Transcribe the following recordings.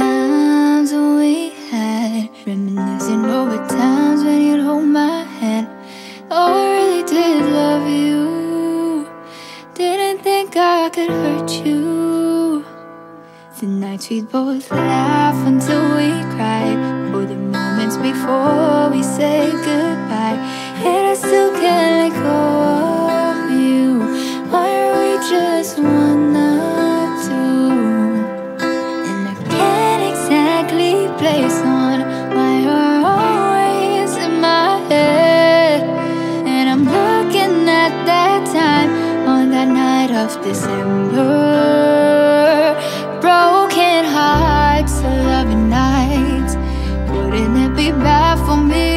times we had Reminiscing over times when you'd hold my hand. Oh, I really did love you. Didn't think I could hurt you. The nights we'd both laugh until we cried. Or the moments before we said that night of December. Broken hearts, loving nights. Wouldn't it be bad for me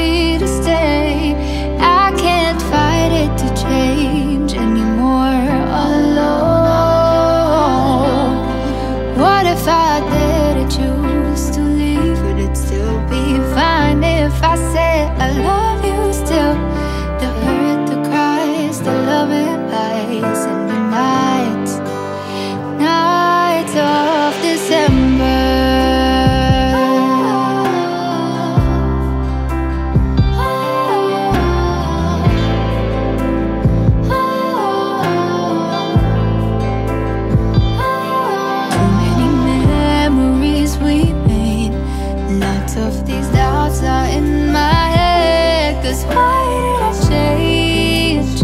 of these doubts are in my head Cause why did I change?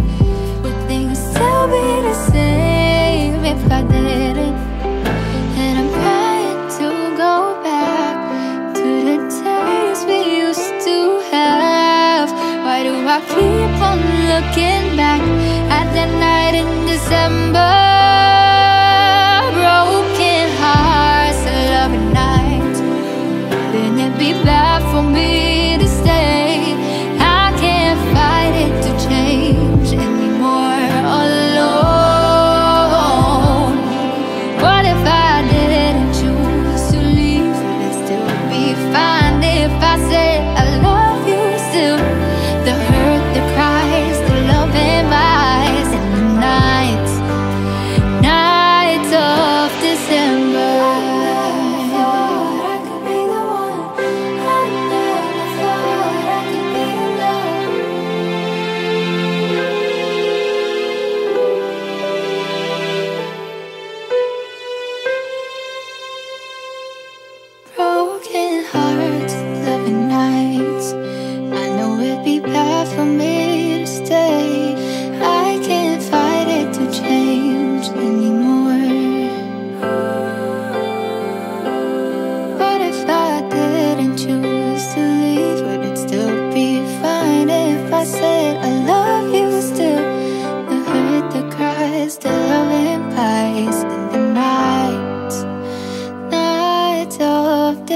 Would things still be the same if I didn't? And I'm trying to go back To the days we used to have Why do I keep on looking back At that night in December